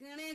ਦੇਖਣੇ